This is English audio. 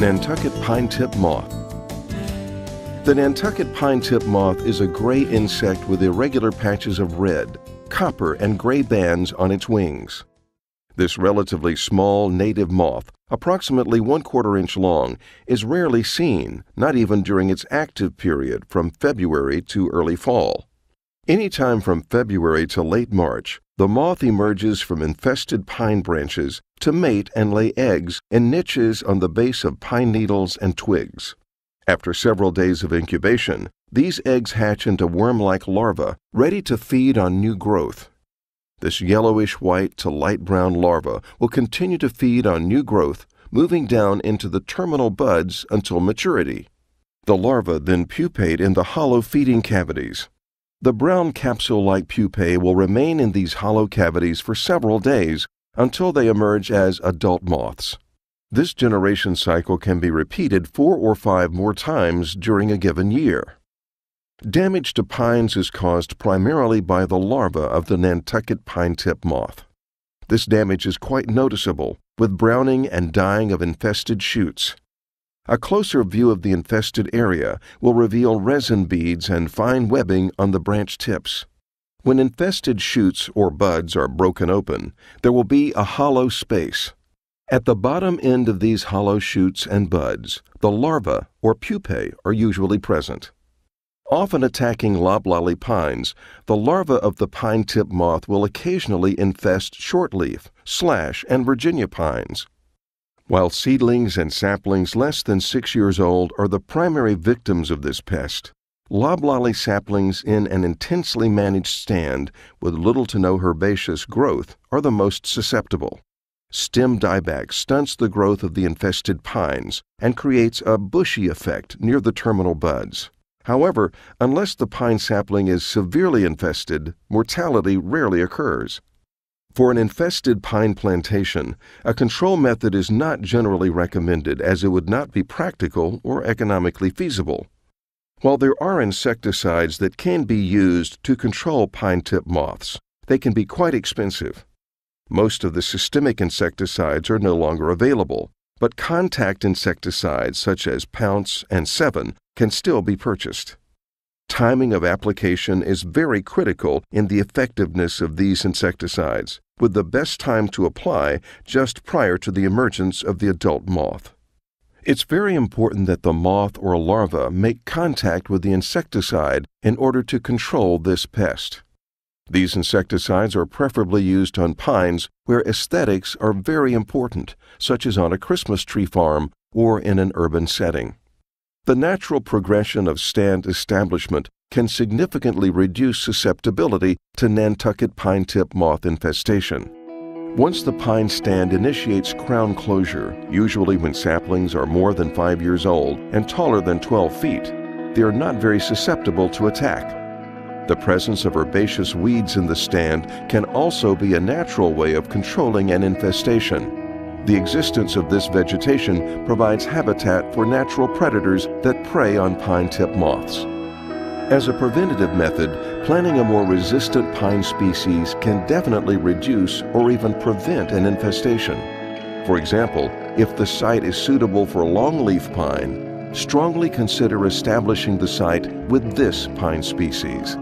Nantucket Pine Tip Moth The Nantucket pine tip moth is a gray insect with irregular patches of red, copper, and gray bands on its wings. This relatively small native moth, approximately one quarter inch long, is rarely seen, not even during its active period from February to early fall. Anytime from February to late March, the moth emerges from infested pine branches to mate and lay eggs in niches on the base of pine needles and twigs. After several days of incubation, these eggs hatch into worm like larvae ready to feed on new growth. This yellowish white to light brown larva will continue to feed on new growth, moving down into the terminal buds until maturity. The larvae then pupate in the hollow feeding cavities. The brown capsule like pupae will remain in these hollow cavities for several days until they emerge as adult moths. This generation cycle can be repeated four or five more times during a given year. Damage to pines is caused primarily by the larva of the Nantucket pine tip moth. This damage is quite noticeable, with browning and dying of infested shoots. A closer view of the infested area will reveal resin beads and fine webbing on the branch tips. When infested shoots or buds are broken open, there will be a hollow space. At the bottom end of these hollow shoots and buds, the larvae or pupae are usually present. Often attacking loblolly pines, the larva of the pine tip moth will occasionally infest shortleaf, slash, and Virginia pines. While seedlings and saplings less than six years old are the primary victims of this pest, loblolly saplings in an intensely managed stand with little to no herbaceous growth are the most susceptible. Stem dieback stunts the growth of the infested pines and creates a bushy effect near the terminal buds. However, unless the pine sapling is severely infested, mortality rarely occurs. For an infested pine plantation, a control method is not generally recommended as it would not be practical or economically feasible. While there are insecticides that can be used to control pine tip moths, they can be quite expensive. Most of the systemic insecticides are no longer available, but contact insecticides such as Pounce and Sevin can still be purchased. Timing of application is very critical in the effectiveness of these insecticides, with the best time to apply just prior to the emergence of the adult moth. It's very important that the moth or larva make contact with the insecticide in order to control this pest. These insecticides are preferably used on pines where aesthetics are very important, such as on a Christmas tree farm or in an urban setting. The natural progression of stand establishment can significantly reduce susceptibility to Nantucket pine tip moth infestation. Once the pine stand initiates crown closure, usually when saplings are more than 5 years old and taller than 12 feet, they are not very susceptible to attack. The presence of herbaceous weeds in the stand can also be a natural way of controlling an infestation. The existence of this vegetation provides habitat for natural predators that prey on pine tip moths. As a preventative method, planting a more resistant pine species can definitely reduce or even prevent an infestation. For example, if the site is suitable for longleaf pine, strongly consider establishing the site with this pine species.